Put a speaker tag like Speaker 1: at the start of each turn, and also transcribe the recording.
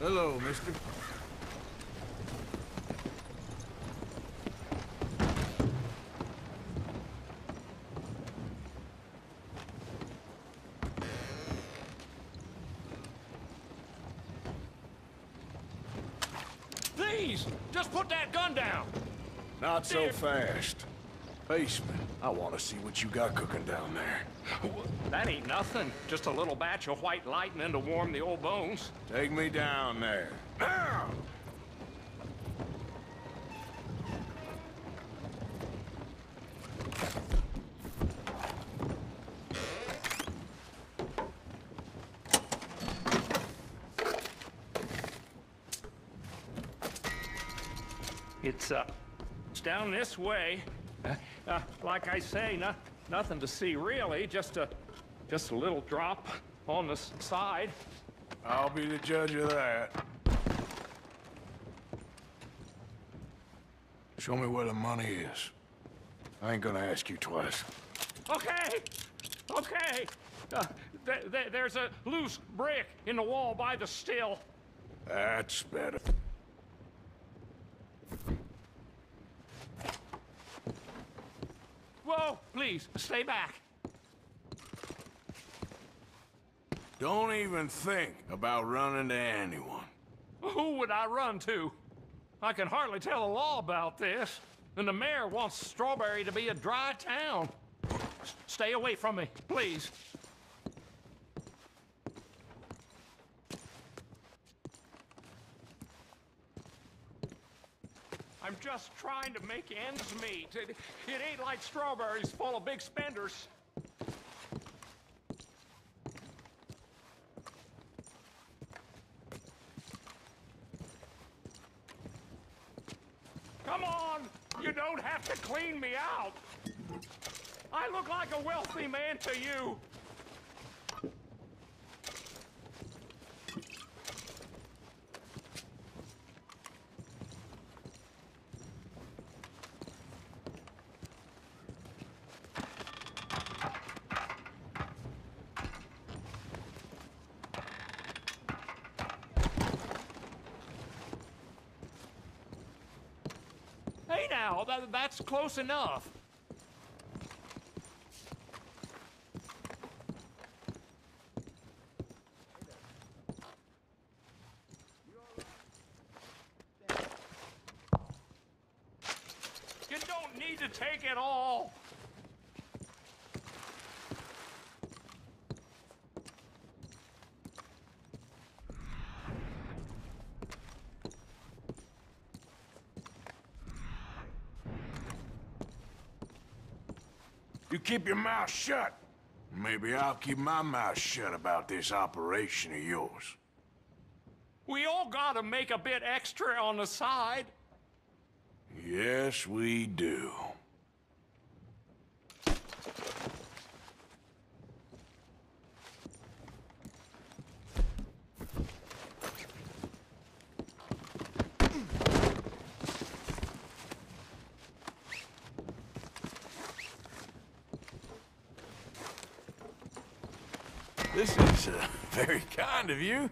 Speaker 1: Hello, mister.
Speaker 2: Please, just put that gun down.
Speaker 1: Not so fast. Basement, I want to see what you got cooking down there.
Speaker 2: That ain't nothing. Just a little batch of white lightning to warm the old bones.
Speaker 1: Take me down there. Now!
Speaker 2: It's, uh, it's down this way. Uh, like I say, no, nothing to see really, just a, just a little drop on the side.
Speaker 1: I'll be the judge of that. Show me where the money is. I ain't gonna ask you twice.
Speaker 2: Okay, okay. Uh, th th there's a loose brick in the wall by the still.
Speaker 1: That's better.
Speaker 2: Please, stay back.
Speaker 1: Don't even think about running to anyone.
Speaker 2: Who would I run to? I can hardly tell the law about this. And the mayor wants Strawberry to be a dry town. S- stay away from me, please. I'm just trying to make ends meet. It, it ain't like Strawberry's full of big spenders. Come on! You don't have to clean me out! I look like a wealthy man to you! Hey now, that, that's close enough. You don't need to take it all.
Speaker 1: You keep your mouth shut. Maybe I'll keep my mouth shut about this operation of yours.
Speaker 2: We all gotta make a bit extra on the side.
Speaker 1: Yes, we do. This is uh, very kind of you.